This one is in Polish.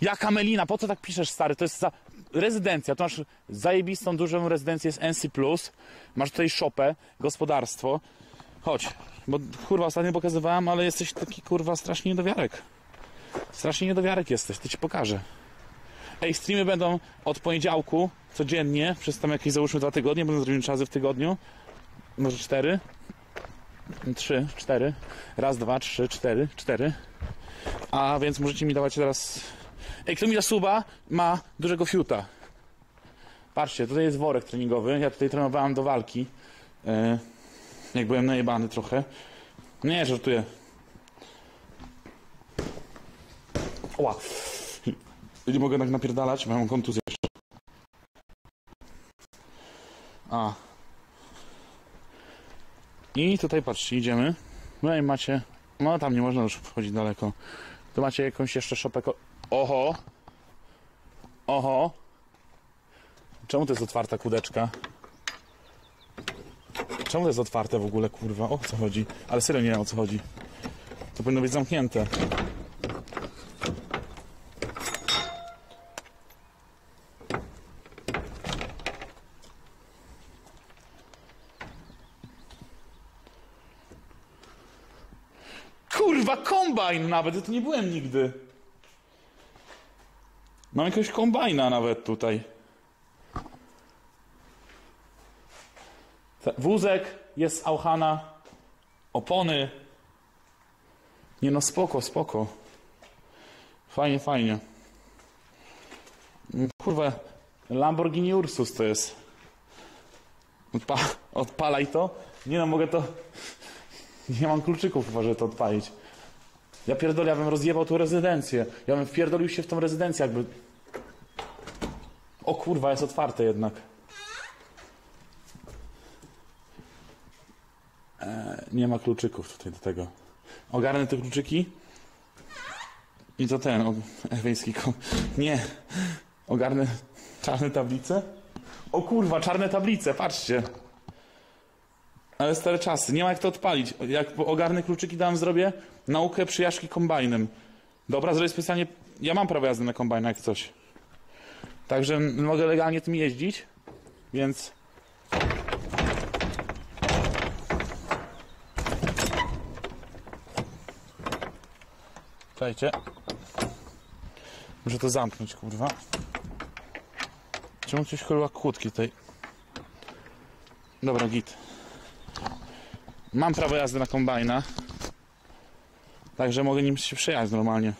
Jaka melina? Po co tak piszesz, stary? To jest za... rezydencja. Tu masz zajebistą, dużą rezydencję z NC+. Masz tutaj szopę, gospodarstwo. Chodź, bo kurwa ostatnio pokazywałem, ale jesteś taki kurwa strasznie niedowiarek. Strasznie niedowiarek jesteś, to ci pokażę. Ej, streamy będą od poniedziałku codziennie, przez tam jakieś załóżmy dwa tygodnie, będą zrobimy razy w tygodniu. Może cztery. Trzy, cztery. Raz, dwa, trzy, cztery, cztery. A więc możecie mi dawać teraz. Ej, kto mi da suba, ma dużego fiuta. Patrzcie, tutaj jest worek treningowy. Ja tutaj trenowałem do walki. E, jak byłem najebany trochę. Nie, żartuję. Oła. Nie mogę tak napierdalać, mam kontuzję jeszcze. A. I tutaj patrzcie, idziemy. No i macie. No tam nie można już wchodzić daleko. Tu macie jakąś jeszcze szopę. Oho! Oho! Czemu to jest otwarta kudeczka? Czemu to jest otwarte w ogóle, kurwa? O co chodzi? Ale serio nie wiem o co chodzi. To powinno być zamknięte. Kurwa, kombajn nawet, ja tu nie byłem nigdy. Mam jakiegoś kombajna nawet tutaj. Wózek jest z Auchana. Opony. Nie no, spoko, spoko. Fajnie, fajnie. Mm, Kurwa, Lamborghini Ursus to jest. Odpa odpalaj to. Nie no, mogę to... Nie mam kluczyków chyba, żeby to odpalić. Ja pierdolę, ja bym rozjebał tą rezydencję. Ja bym wpierdolił się w tą rezydencję jakby... O kurwa, jest otwarte jednak. E, nie ma kluczyków tutaj do tego. Ogarnę te kluczyki. I to ten, o, eweński. Nie. Ogarnę czarne tablice. O kurwa, czarne tablice, patrzcie. Ale stare czasy, nie ma jak to odpalić. Jak ogarnę kluczyki, dam zrobię naukę przyjażdżki kombajnem. Dobra, zrobię specjalnie. Ja mam prawo jazdy na kombajnach jak coś. Także mogę legalnie tym jeździć, więc. Czekajcie. Muszę to zamknąć, kurwa. Czemu coś kurwa kłódki tutaj? Dobra, git. Mam prawo jazdy na kombajna. Także mogę nim się przejechać normalnie.